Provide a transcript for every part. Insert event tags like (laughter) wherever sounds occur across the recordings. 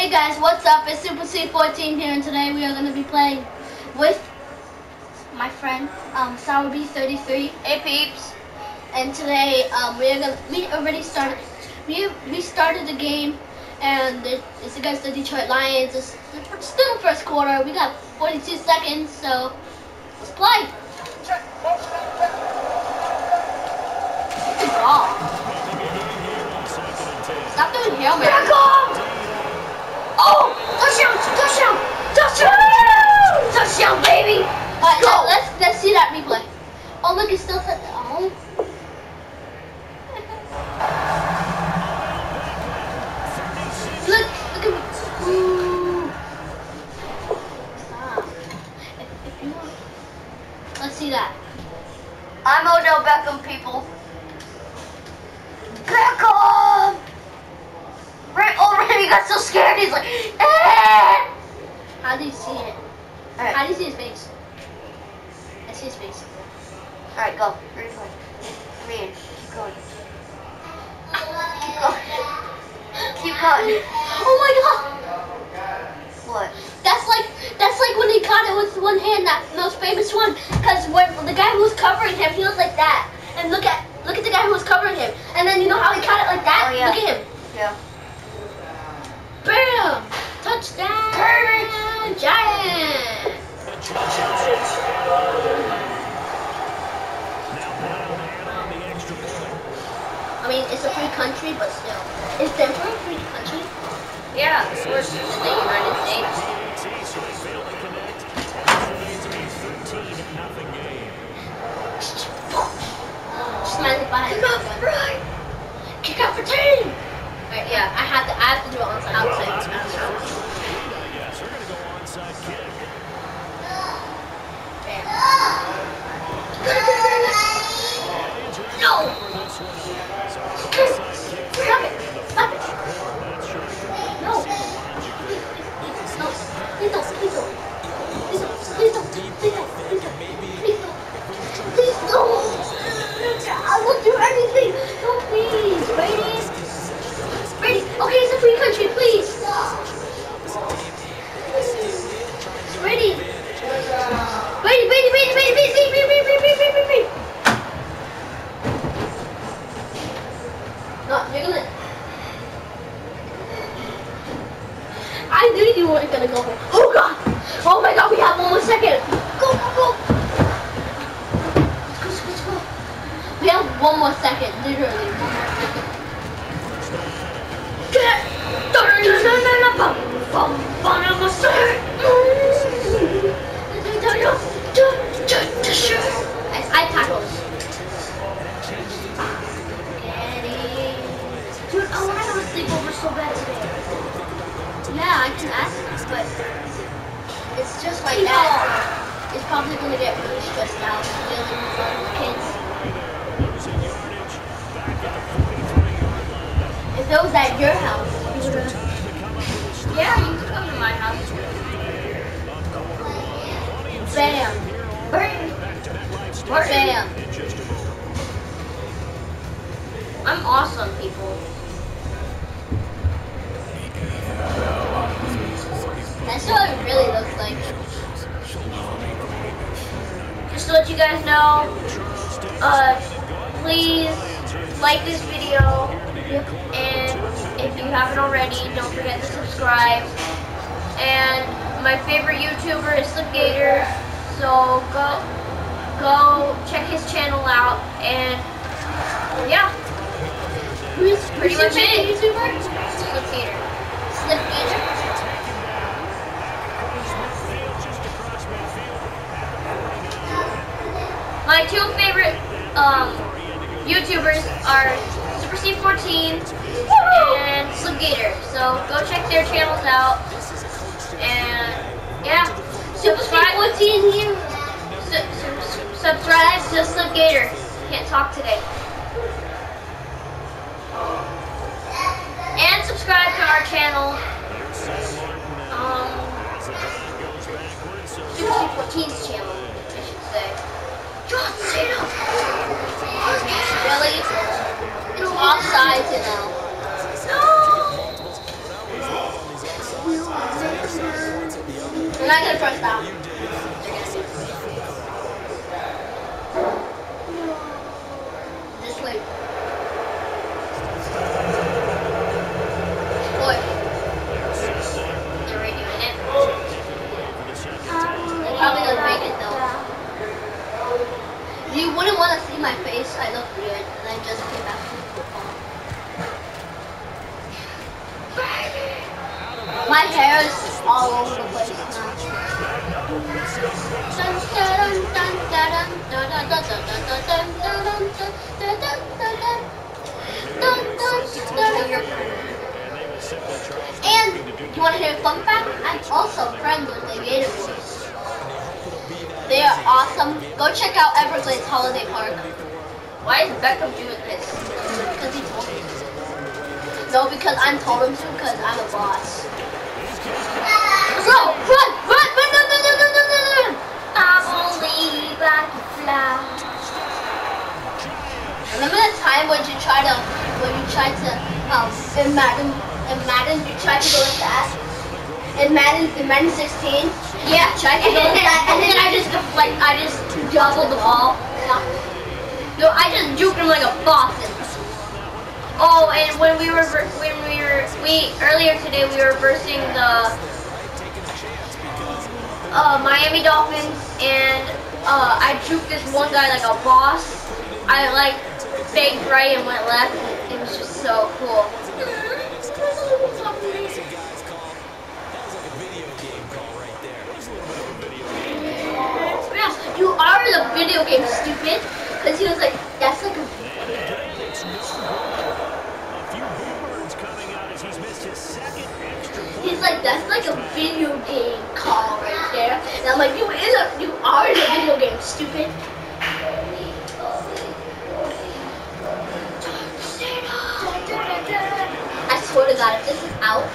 Hey guys, what's up? It's Super C14 here, and today we are going to be playing with my friend um, SourB33. Hey peeps! And today um, we are going to we already started we we started the game, and it's against the Detroit Lions. It's still the first quarter. We got 42 seconds, so let's play. Stop doing hail mary. Oh! Touchdown! Touchdown! Touchdown! Touchdown, baby! Alright, now let's let's see that replay. Oh look, it's still set. Oh. (laughs) look, look at me. Ooh. Stop. If, if you want, let's see that. I'm Odell Beckham, people. Beckham! Right, oh, Randy got so scared. He's like, eh! How do you see it? How do you see his face? I see his face. alright, go. Replay. I mean, keep going. Keep going. Keep going. Oh my god! What? That's like that's like when he caught it with one hand, that most famous one. Cause when the guy who was covering him, he was like that. country, but still. Is Denver a free country? Yeah, of course. It's the United States. One more second, literally. One more second. Get! I, I tackled. Dude, oh, I want to have a sleepover so bad today. Yeah, I can ask, but it's just like that. It's probably gonna get really stressed out dealing with all the kids. Was at your house, you would have. Yeah, you can come to my house. Bam. Bam. I'm awesome, people. That's what it really looks like. Just to let you guys know, uh, please like this video, and you haven't already, don't forget to subscribe. And my favorite YouTuber is Slipgator, so go go check his channel out, and yeah, Who's Pretty who's much your it. favorite YouTuber? Slipgator. Slipgator. My two favorite um, YouTubers are Super C14 and Slipgator. So go check their channels out. And yeah, subscribe. What's in here. su- su- subscribe to Slipgator. Can't talk today. And subscribe to our channel. Um, Super C14's channel, I should say. John Cena. Really? It's offside, you know. not gonna press that. Just wait. And you want to hear a fun fact? I'm also friends with the Gator Boys. They are awesome. Go check out Everglades Holiday Park. Why is Beckham doing this? Because he told me. No, because I'm told him to because I'm a boss. Go! Run! Run! Run! Run! Run! Run! I'm only back to fly. Remember the time when you tried to, when you tried to, in Madden, in Madden, you tried to go like that? In Madden, in Madden 16? Yeah, Tried to and go like that, and then I just like I just juggled the ball. No, I just juked him like a Boston. Oh, and when we were when we were we earlier today we were versing the uh, Miami Dolphins and uh, I juked this one guy like a boss. I like faked right and went left. It was just so cool. You are the video game stupid. Because he was like, that's like a He's like, that's like a video game call right there. And I'm like, you is a, you are in a video game, stupid. I swear to God, if this is out,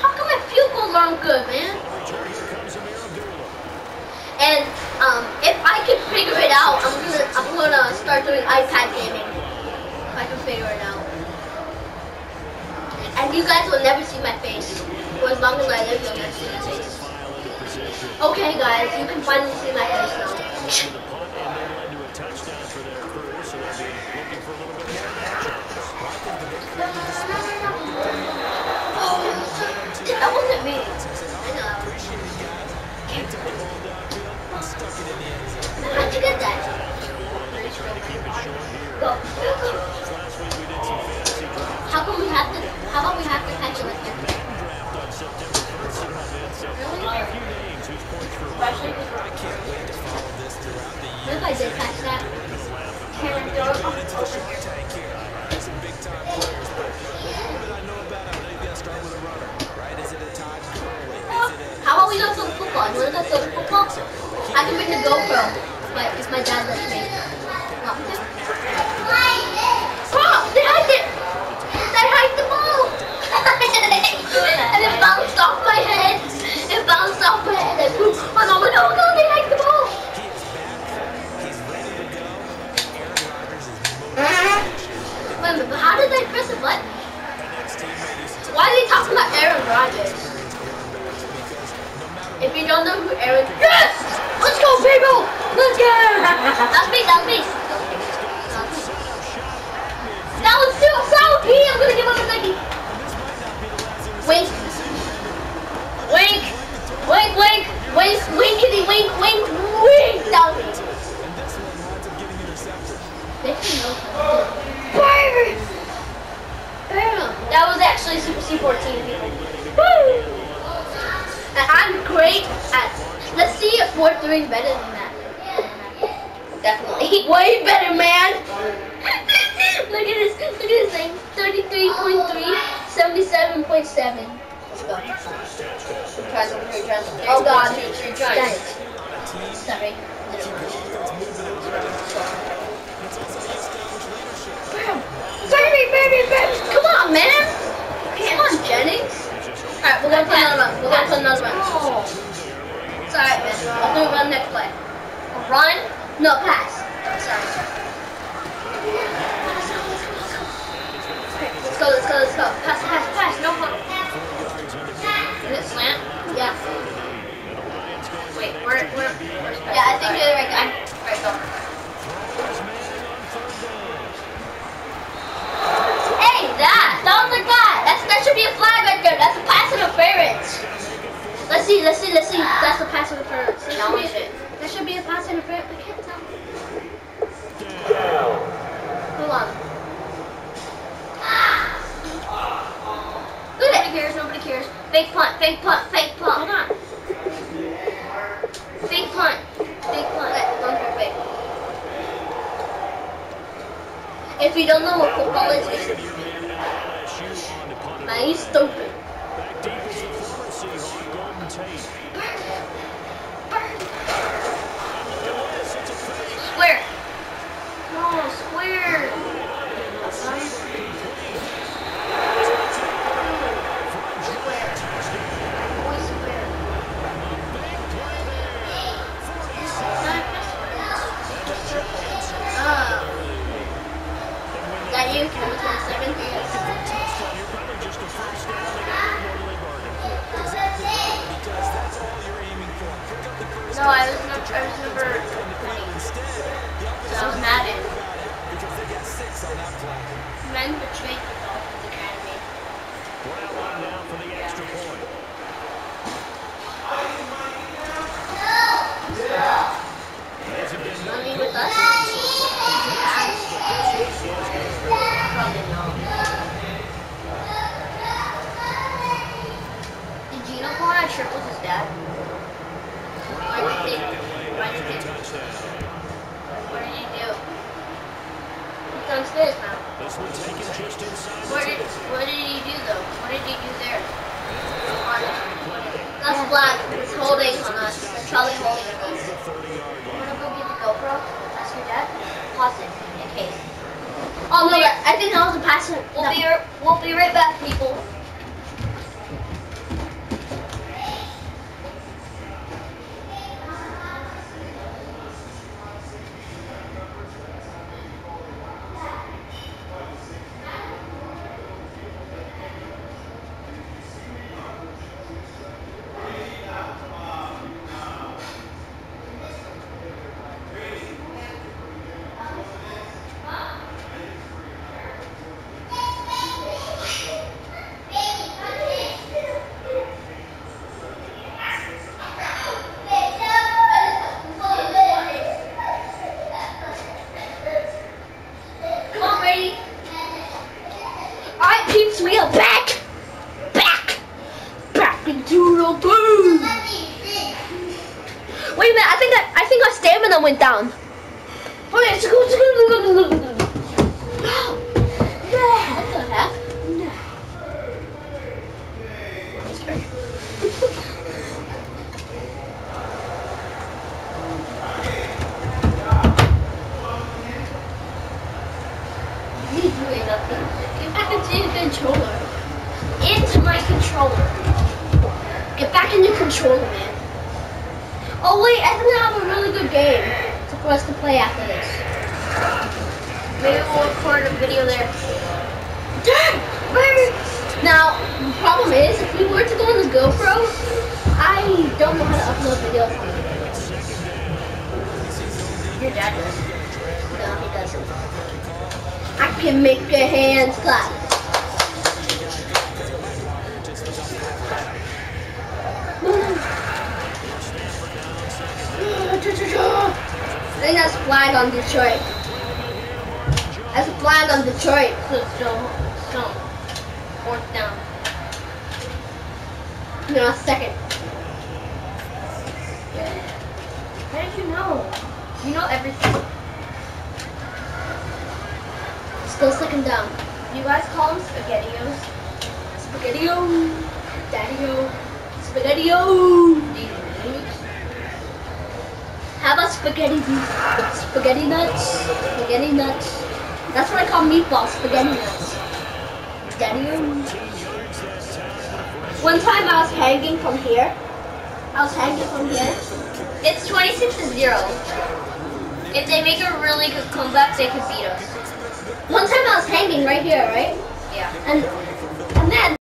how come my goals aren't good, man? And um, if I can figure it out, I'm gonna I'm gonna start doing iPad gaming. If I can figure it out. And you guys will never see my face. For as long as I live, you'll never see my face. Okay, guys, you can finally see my face now. How come we have to? How about we have to catch it What if I catch that? How about we go to football? You wanna go to football? I can bring the GoPro, but if my dad lets me. Wink, winkity, wink, wink, wink. That was me. They can know something. Bam! Bam! That was actually Super C14 people. Woo! And I'm great at. Let's see if we're doing better than that. Definitely. (laughs) Way better, man. (laughs) look at this. Look at this thing. 33.3, 77.7. Oh God. Thanks. Sorry. Bam. Baby, baby, baby. Come on, man. Come on, Jennings. Alright, we're gonna put another one. We're gonna put another one. It's alright, man. I'll do run next play. Run? No, pass. Sorry. Let's go, let's go, let's go. Pass, pass, We're, we're, yeah, I think you're right. I'm right there. Hey, that! That was like that! That's, that should be a flag right there. That's a pass interference. Let's see, let's see, let's see. That's a pass interference. That, that, should, be, that should be a pass interference. I can't tell. Hold on. Ah. Nobody cares, nobody cares. Fake punt, fake punt, fake punt. Hold on. Wait, don't go fake. If you don't know what football is, it's man, you stupid. Back deep is one taken just inside the What did, 10. what did he do though? What did he do there? That's black. It's holding on us. It's probably holding on us. The 30-yard line. Wanna go get the GoPro? Ask your dad? Pause it case. Oh no, I think that was a pass. We'll no. be we'll be right back, people. Come on, Brady. Alright, peeps, we are back! Back! Back into the booth! Wait a minute, I think I, I think our stamina went down. Okay, let's go, let's go, go, go, go. What the heck? You doing nothing. Get back into your controller. Into my controller. Get back in your controller, man. Oh wait, I think I have a really good game for us to play after this. Maybe we'll record a video there. (laughs) Now, the problem is, if we were to go on the GoPro, I don't know how to upload videos. Your dad does. No, he doesn't. I can make your hands clap. I think that's flag on Detroit. That's a flag on Detroit. So, so, so. Fourth down. No, second. How did you know? You know everything. Still second down. You guys call them spaghettios? Spaghetti-o, daddy-o, spaghetti-o. How about spaghetti? Spaghetti nuts? Spaghetti nuts. That's what I call meatballs, spaghetti nuts. Daddy-o. One time I was hanging from here. I was hanging from here. It's 26 to 0. If they make a really good comeback, they could beat us. One time I was hanging right here, right? Yeah. And and then